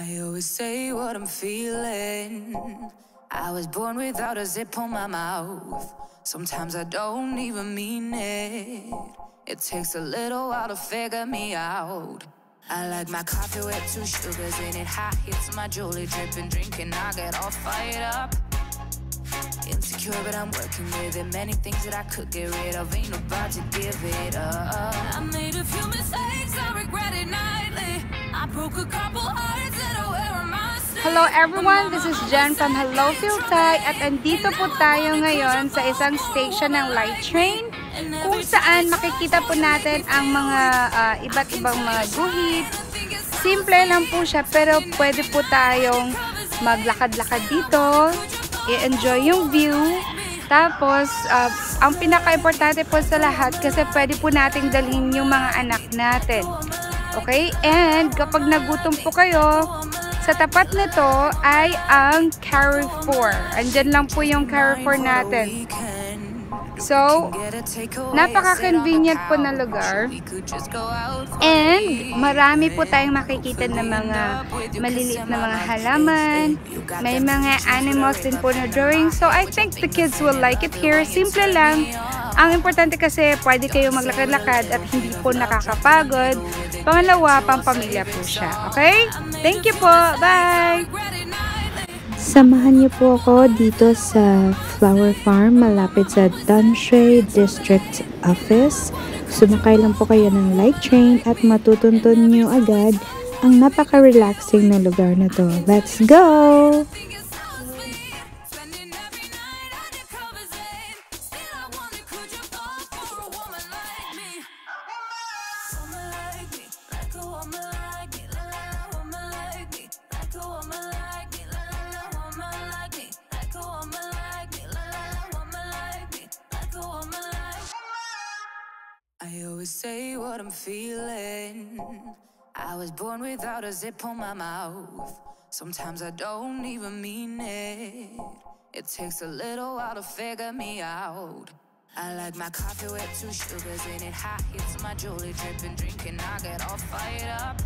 I always say what I'm feeling. I was born without a zip on my mouth. Sometimes I don't even mean it. It takes a little while to figure me out. I like my coffee with two sugars in it. Hot hits my jewelry dripping, drinking. I get all fired up. Insecure, but I'm working with it. Many things that I could get rid of. Ain't about to give it up. I made a few mistakes, I regret it nightly. I broke a couple hearts Hello everyone, this is Jen from Hello Filtay at andito po tayo ngayon sa isang station ng Light Train kung saan makikita po natin ang mga uh, iba't ibang mga guhit. Simple lang po siya pero pwede po tayong maglakad-lakad dito, i-enjoy yung view. Tapos, uh, ang pinaka-importante po sa lahat kasi pwede po nating dalhin yung mga anak natin. Okay? And kapag nagutom po kayo, sa tapat nito ay ang Carrefour. Andyan lang po yung Carrefour natin. So, napaka-convenient po na lugar. And, marami po tayong makikita ng mga maliliit na mga halaman. May mga animals din po na drawing. So, I think the kids will like it here. Simple lang. Ang importante kasi, pwede kayo maglakad-lakad at hindi po nakakapagod. Pangalawa, pampamilya po siya. Okay? Thank you po. Bye! Samahan niyo po ako dito sa Flower Farm malapit sa Danshui District Office. Sumakay lang po kayo ng light train at matutuntun niyo agad ang napaka-relaxing na lugar na to. Let's go! I always say what I'm feeling. I was born without a zip on my mouth. Sometimes I don't even mean it. It takes a little while to figure me out. I like my coffee with two sugars in it. Hot hits my jewelry dripping, drinking. I get all fired up.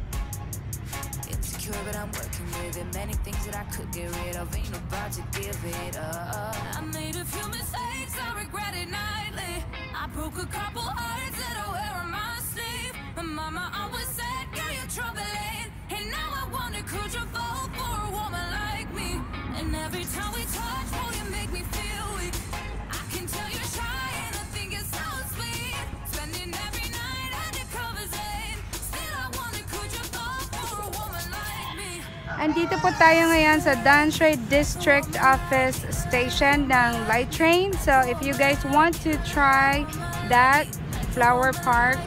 Insecure, but I'm working with it. Many things that I could get rid of. Ain't about to give it up. I made a few mistakes, I regret it nightly. I broke a couple Andito po tayo ngayon sa Danshui District Office Station ng Light Train. So, if you guys want to try that flower park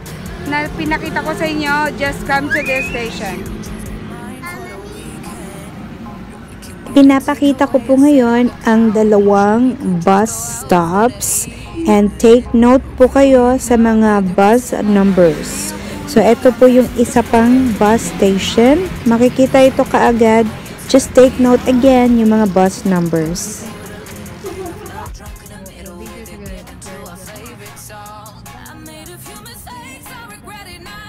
na pinakita ko sa inyo, just come to this station. Pinapakita ko po ngayon ang dalawang bus stops and take note po kayo sa mga bus numbers. So, ito po yung isa pang bus station. Makikita ito kaagad. Just take note again yung mga bus numbers. Made a few mistakes, I regret it now.